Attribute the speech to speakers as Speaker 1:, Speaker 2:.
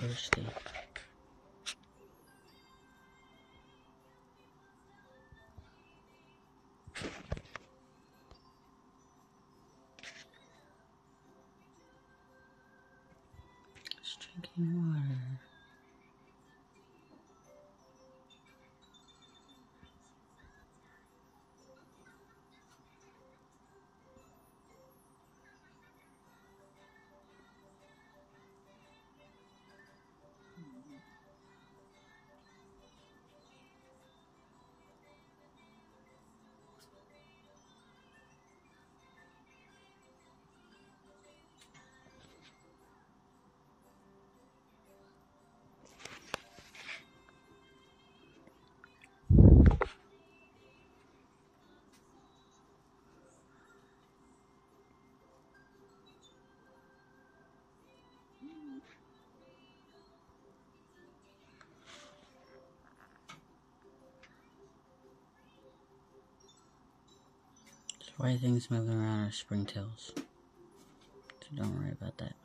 Speaker 1: thirsty. Just drinking water. Why things moving around are springtails. So don't worry about that.